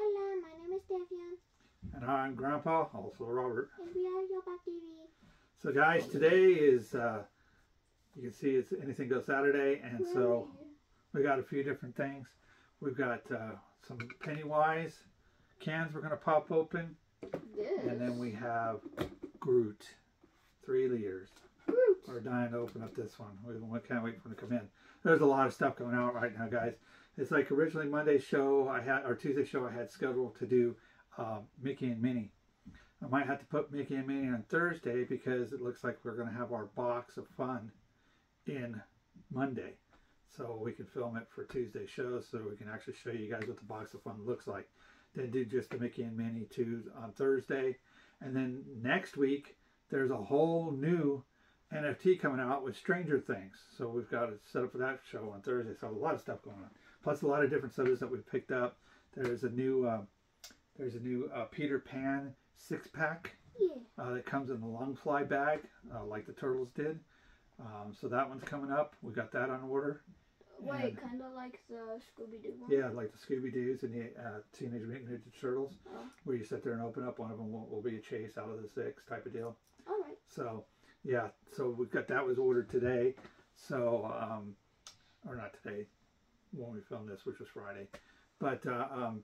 Hello, my name is Devian, And I'm Grandpa, also Robert. and we are Yo-Pop TV. So guys, today is, uh, you can see it's Anything Goes Saturday, and so we got a few different things. We've got uh, some Pennywise cans we're going to pop open, This. and then we have Groot, three liters. Groot. We're dying to open up this one. We we can't wait for them to come in. There's a lot of stuff going out right now, guys. It's like originally Monday's show I had, or Tuesday show I had scheduled to do uh, Mickey and Minnie. I might have to put Mickey and Minnie on Thursday because it looks like we're going to have our box of fun in Monday. So we can film it for Tuesday show so we can actually show you guys what the box of fun looks like. Then do just the Mickey and Minnie two on Thursday. And then next week, there's a whole new NFT coming out with Stranger Things. So we've got it set up for that show on Thursday. So a lot of stuff going on. Plus a lot of different sodas that we've picked up. There's a new uh, there's a new uh, Peter Pan six pack Yeah. uh, that comes in the long fly bag, uh, like the turtles did. Um, so that one's coming up. We got that on order. Wait, kind of like the Scooby Doo one. Yeah, like the Scooby Doo's and the uh, Teenage Mutant Ninja Turtles, Oh. where you sit there and open up. One of them will, will be a chase out of the six type of deal. All right. So yeah, so we've got that was ordered today. So um, or not today when we filmed this, which was Friday. But uh, um,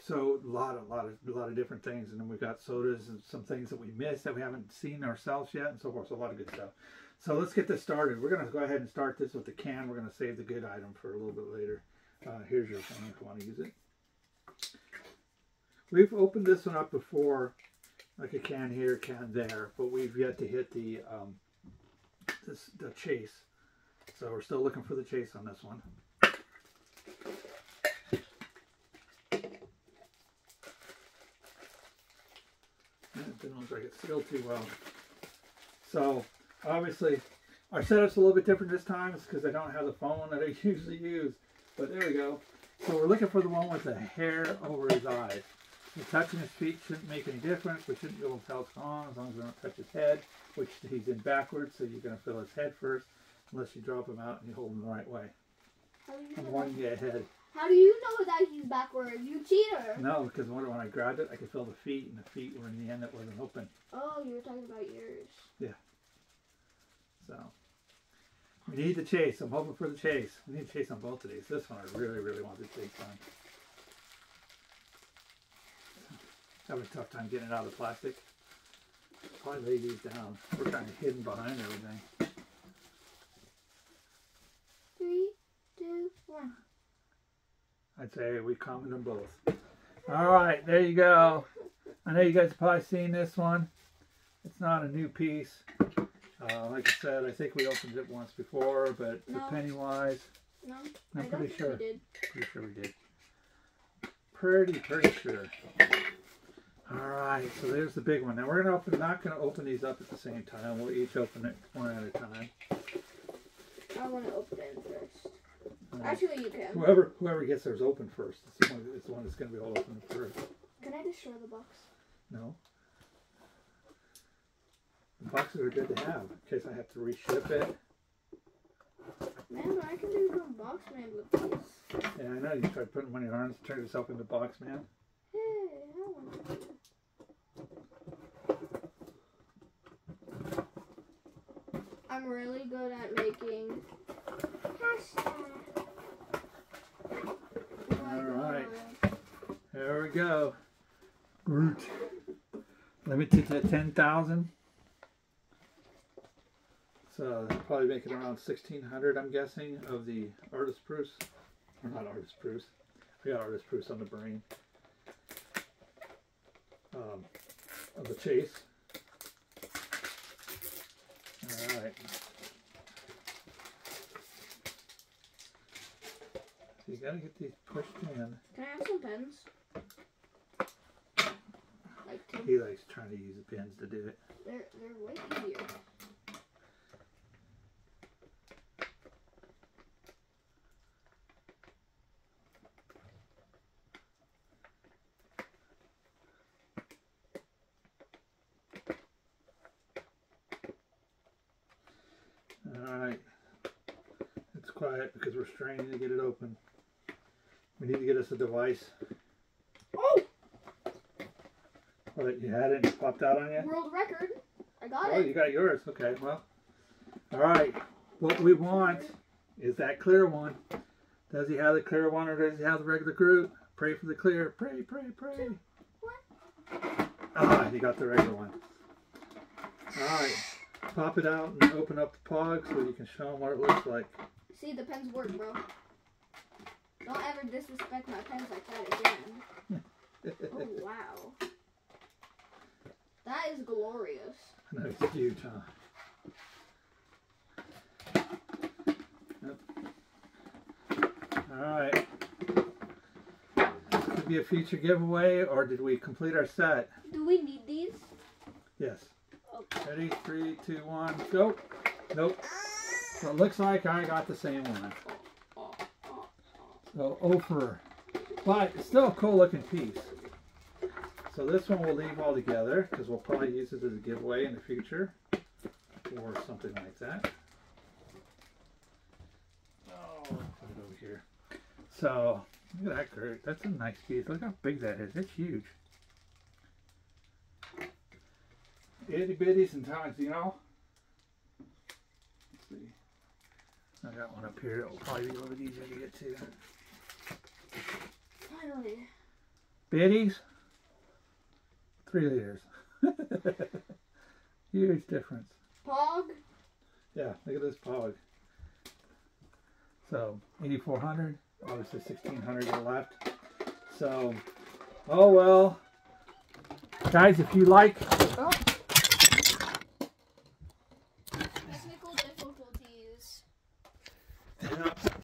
so a lot of lot of a lot of different things, and then we've got sodas and some things that we missed that we haven't seen ourselves yet, and so forth. So a lot of good stuff. So let's get this started. We're gonna go ahead and start this with the can. We're gonna save the good item for a little bit later. Uh, here's your phone if you want to use it. We've opened this one up before, like a can here, can there, but we've yet to hit the um, this the chase. So we're still looking for the chase on this one. Didn't look like it too well. So obviously our setup's a little bit different this time. Because I don't have the phone that I usually use. But there we go. So we're looking for the one with the hair over his eyes. The touching his feet shouldn't make any difference. We shouldn't be able to tell it's gone as long as we don't touch his head, which he's in backwards, so you're going to feel his head first, unless you drop him out and you hold him the right way. How do you I'm know warning ahead. How do you know that he's backwards? You cheater. No, because when, when I grabbed it, I could feel the feet, and the feet were in the end that wasn't open. Oh, you were talking about yours. Yeah. So we need the chase. I'm hoping for the chase. We need a chase on both of these. This one I really, really want the chase on. Having a tough time getting it out of the plastic. Probably lay these down. We're kind of hidden behind everything. Three, two, one. I'd say we comment them both. All right, there you go. I know you guys have probably seen this one. It's not a new piece. Uh, like I said, I think we opened it once before, but the No. Pennywise, No, I'm I pretty sure. we did. Pretty sure we did. Pretty, pretty sure. All right, so there's the big one. Now we're gonna open. Not gonna open these up at the same time. We'll each open it one at a time. I want to open it first. Actually, you can. whoever whoever gets theirs open first it's the one, is the one that's gonna be all to open first. Can I destroy the box? No. The boxes are good to have in case I have to reship it. Man, but I can do some box man with these. Yeah, I know you tried putting money in your arms to turn yourself into box man. Hey, I want to. I'm really good at making pasta. All right. There we go. Groot. Limited to 10,000. So that'll probably make it around 1,600, I'm guessing, of the artist proofs. Or not artist proofs. We got artist proofs on the brain. Um, of the chase. All right. So you gotta get these pushed in. Can I have some pens? He likes trying to use the pins to do it. They're they're way easier. Alright. It's quiet because we're straining to get it open. We need to get us a device Oh, What, you had it and it popped out on you? world record. I got Oh, it. Oh, you got yours. Okay, well. All right. What we want is that clear one. Does he have the clear one or does he have the regular Groot? Pray for the clear. Pray, pray, pray. What? Ah, he got the regular one. All right. Pop it out and open up the pog so you can show them what it looks like. See, the pens work, bro. Don't ever disrespect my pens like that again. Oh, wow. That is glorious. I know it's huge, huh? Yep. All right. Could be a future giveaway, or did we complete our set? Do we need these? Yes. Okay. Ready? Three, two, one, go. Nope. So it looks like I got the same one. Oh, oh, oh, oh. So over. But it's still a cool looking piece. So this one we'll leave all together because we'll probably use it as a giveaway in the future or something like that. Oh, put it over here. So look at that Kurt. That's a nice piece. Look how big that is. It's huge. Itty bitties and tons, you know. Let's see. I got one up here. that will probably be a little bit easier to get to. Finally. Biddies, three liters. Huge difference. Pog. Yeah, look at this pog. So 8400, obviously 1600 left. So, oh well. Guys, if you like, oh,